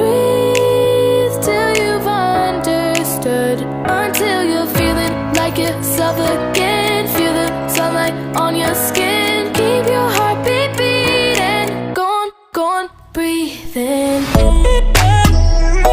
breathe till you've understood Until you're feeling like yourself again. Feel the sunlight on your skin. Keep your heartbeat beating. Go on, go on, breathe in.